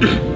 Yeah.